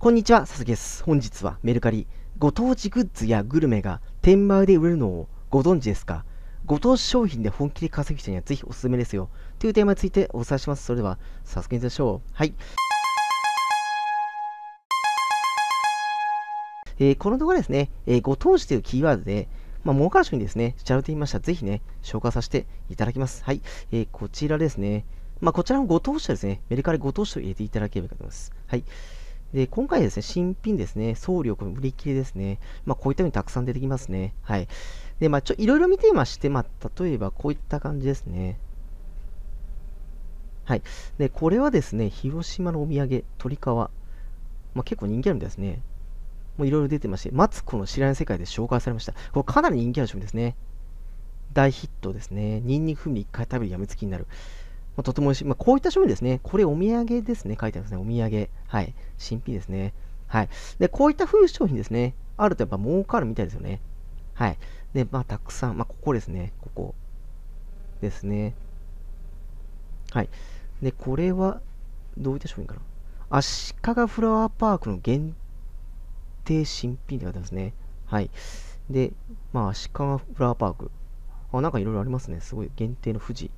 こんにちは、佐々木です。本日はメルカリ、ご当地グッズやグルメが転売で売れるのをご存知ですか？ご当地商品で本気で稼ぐ人にはぜひおすすめですよ。というテーマについてお伝えします。それでは、早速いきましょう。はい。えー、この動画ですね、えー、ご当地というキーワードで、まあ、儲かる商品ですね、調べてみました。ぜひね、紹介させていただきます。はい。えー、こちらですね。まあ、こちらもご当地はですね。メルカリご当地と入れていただければと思います。はい。で、今回ですね、新品ですね、送料売り切れですね。まあ、こういったようにたくさん出てきますね。はい。で、まあ、ちょ、いろいろ見てまして、まあ、例えばこういった感じですね。はい。で、これはですね、広島のお土産、鳥皮。まあ、結構人気あるんですね。もういろいろ出てまして、マツコの知らない世界で紹介されました。これかなり人気ある商品ですね。大ヒットですね。ニンニク風味1回食べるやみつきになる。まあ、とても美味しい。まあ、こういった商品ですね。これお土産ですね。書いてありますね。お土産。はい。新品ですね。はい。で、こういった風商品ですね。あるとやっぱ儲かるみたいですよね。はい。で、まあ、たくさん、まあ、ここですね。ここ。ですね。はい。で、これは、どういった商品かな。足利フラワーパークの限定新品って書いてますね。はい。で、まあ、足利フラワーパーク。あ、なんかいろいろありますね。すごい。限定の富士。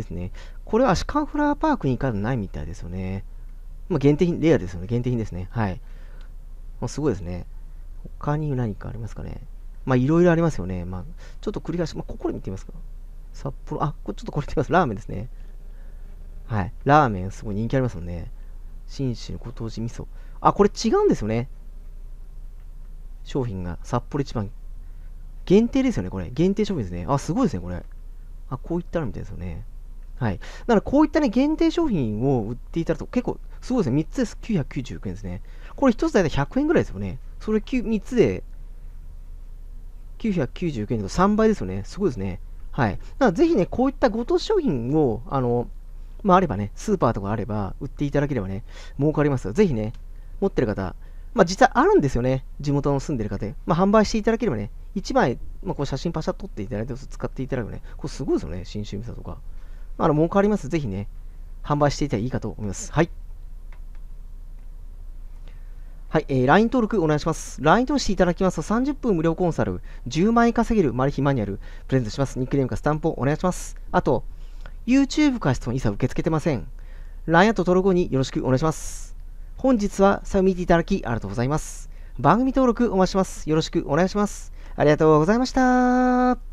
ですね。これはアシカンフラワーパークに行かないみたいですよね。まあ、限定品、レアですよね。限定品ですね。はい。まあ、すごいですね。他に何かありますかね。まあ、いろいろありますよね。まあ、ちょっと繰り返し、まあ、ここで見てみますか。札幌、あ、これちょっとこれ見てみます。ラーメンですね。はい。ラーメンすごい人気ありますよね。信州のご当地味噌。あ、これ違うんですよね。商品が札幌一番。限定ですよね、これ。限定商品ですね。あ、すごいですね、これ。あ、こういったらみたいですよね。はい。だからこういったね、限定商品を売っていただくと結構すごいですね。3つです。999円ですね。これ1つ大体100円ぐらいですよね。それ3つで999円と3倍ですよね。すごいですね。はい。だからぜひね、こういったご当地商品を、あの、まあ、あればね、スーパーとかあれば売っていただければね、儲かりますよぜひね、持ってる方、まあ、実際あるんですよね。地元の住んでる方で。まあ、販売していただければね、1枚、まあ、こう写真パシャッと撮っていただいて使っていただくばね、これすごいですよね。新州味噌とか。あの、儲かります。ぜひね、販売していたらいいかと思います。はい。はい、えー、LINE 登録お願いします。LINE 登録していただきますと30分無料コンサル、10万円稼げるマル秘マニュアル、プレゼントします。ニックネームかスタンプをお願いします。あと、YouTube から質問一切受け付けてません。LINE アット登録後によろしくお願いします。本日は最後見ていただきありがとうございます。番組登録お待ちします。よろしくお願いします。ありがとうございました。